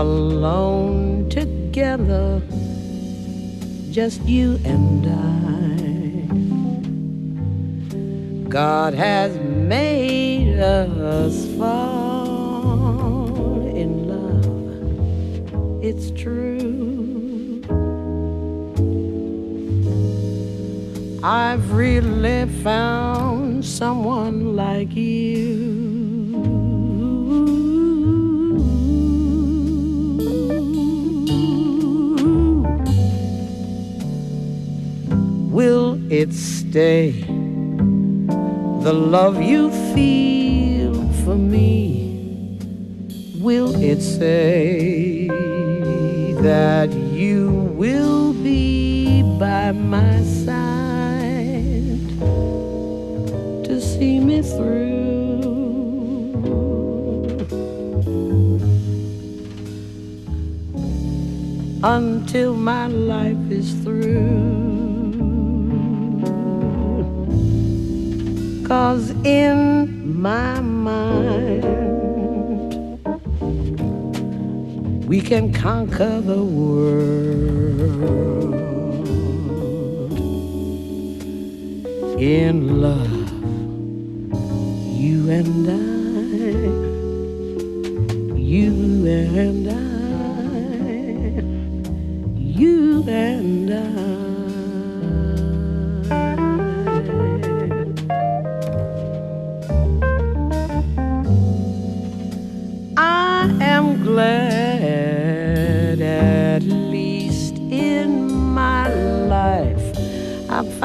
alone together, just you and I. God has made us fall in love. It's true. I've really found someone like you. Will it stay? The love you feel for me, will it say that you will be by my side to see me through? Until my life is through. Cause in my mind, we can conquer the world in love, you and I, you and I, you and I.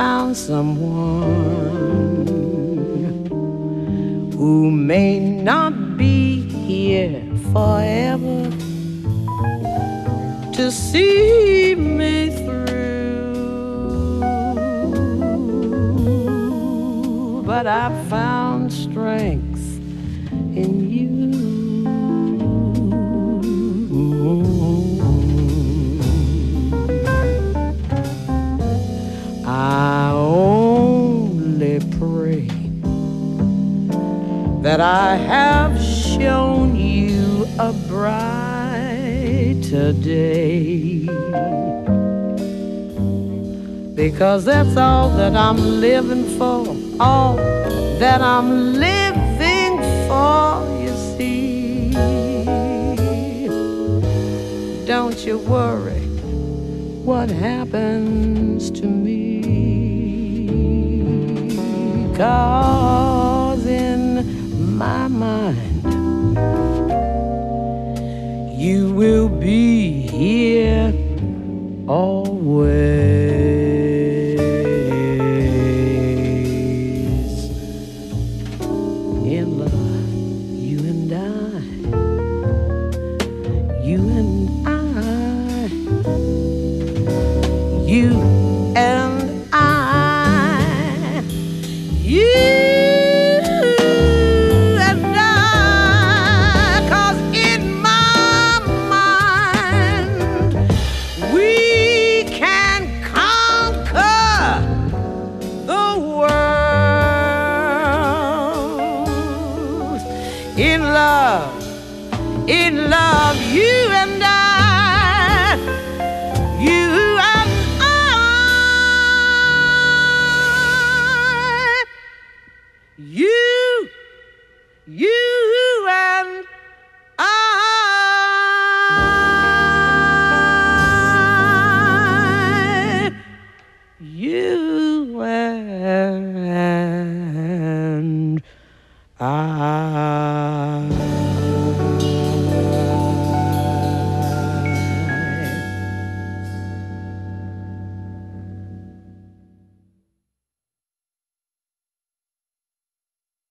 found someone who may not be here forever to see me through. But I found strength in you. I have shown you a brighter day. Because that's all that I'm living for, all that I'm living for, you see. Don't you worry what happens to me. Cause ways. In love, you and I, you and I, you. in love, in love, you.